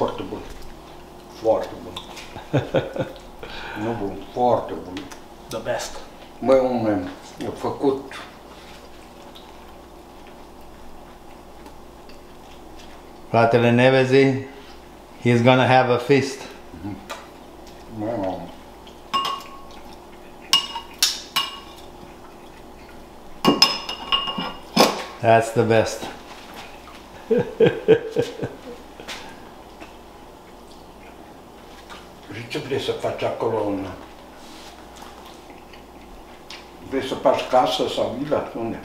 Foarte bun. Foarte bun. nu bun, foarte bun. The best. Măi, om, a făcut Fratele Nevezi, he's gonna have a feast. Măi, om. That's the best. Și ce vrei să faci acolo? În... Vrei să faci casă sau vila? Unde?